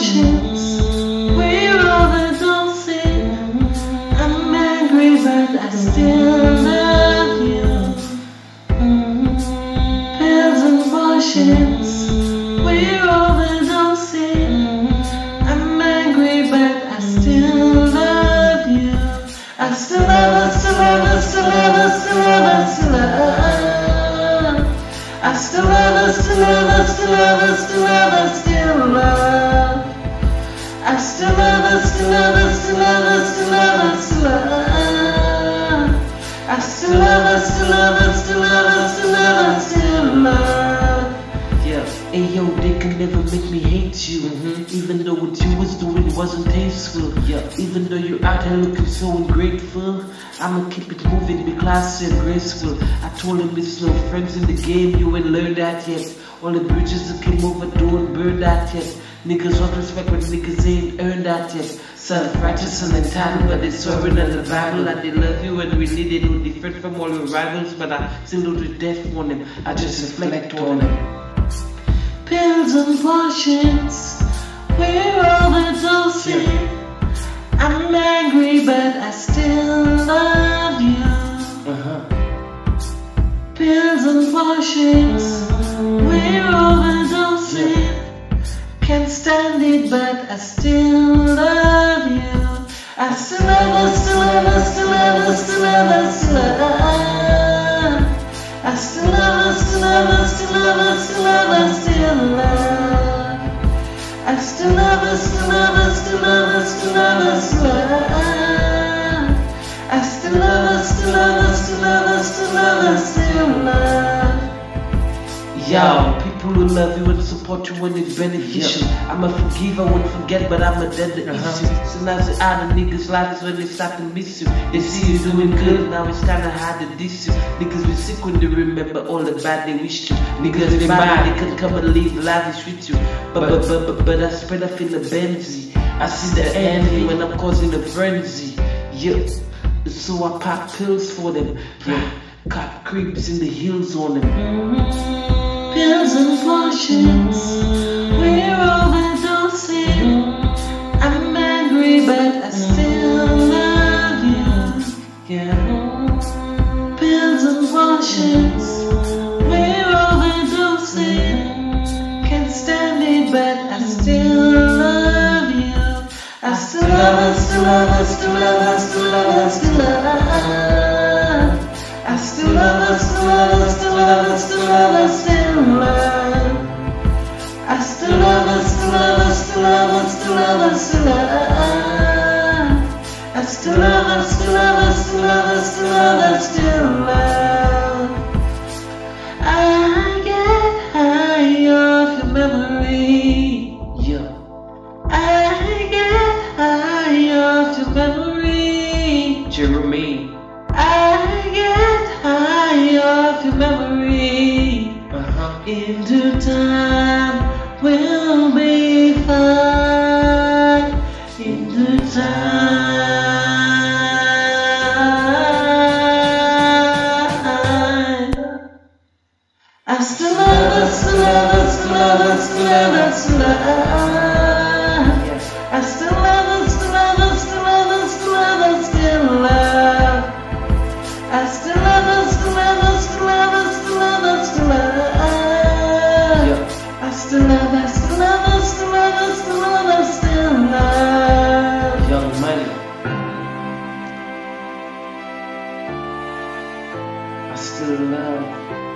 emotions. We're overdosing. I'm angry, but I still love you. Pills and potions. We're overdosing. I'm angry, but I still love you. I still love, I still love, I still love, I still love, I still love. I still love, still love, still love, still love, still love. I still love us, still love us, still love us, still love us, still love I still love still love still love still love still love Yeah, ayo, they can never make me hate you mm-hmm. Even though what you was doing wasn't tasteful Yeah, even though you're out here looking so ungrateful I'ma keep it moving, be classy and graceful. I told him it's no friends in the game, you ain't learned that yet. All the bridges that came over, don't burn that yet. Niggas want respect when niggas ain't earned that yet. Self-righteous and entitled, but they swearing in the Bible that they love you and really they no different from all your rivals. But I still do the death on them. I just reflect on them. Pills and potions, we're overdosing. I'm angry, but I still love you. Uh-huh. Pills and potions, we're overdosing. Can't stand it, but I still love you. I still love her, still love her, still love her, still love her, still love. I still love her, still love her, still love her, still love her, still love. I still love her, still love her, still love her, still love her, still love. Yo, people who love you and support you when it's beneficial. I'ma forgive, I won't forget, but I'ma dead the Uh-huh. issues. Sometimes out of niggas' lives when they start to miss you. They see you doing good, now it's kinda hard to diss you. Niggas be sick when they remember all the bad they wished you. Niggas they mad, they can come and leave lavish with you. But but but but, but I spread up in the Benzie. I see the envy when I'm causing a frenzy. Yeah, so I pop pills for them. Yeah, cop creeps in the hills on them. Pills and we're overdosing. I'm angry, but I still love you. Pills and we're overdosing. Can't stand it, but I still love you. I still love her, still love her, still love her, still love her, still love still. I get high off your memory. Yeah. I get high off your memory. I get high off your memory. Uh-huh. In due time, we'll be fine. I still love her, still love her, still love her, still love her, still love. I still love her, still love her, still love. I still love her, still love. Young money. I still love